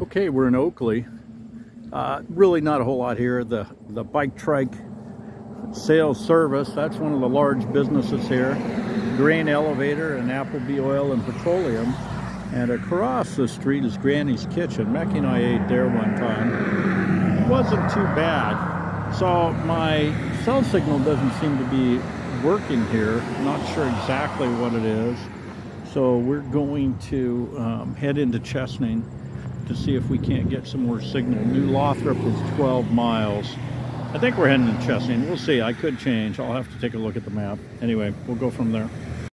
Okay, we're in Oakley. Uh, really not a whole lot here. The, the Bike Trike Sales Service, that's one of the large businesses here. Grain Elevator and Applebee Oil and Petroleum. And across the street is Granny's Kitchen. Mackie and I ate there one time. It wasn't too bad. So my cell signal doesn't seem to be working here. Not sure exactly what it is. So we're going to um, head into Chesaning to see if we can't get some more signal. New Lothrop is 12 miles. I think we're heading to Chesaning. We'll see. I could change. I'll have to take a look at the map. Anyway, we'll go from there.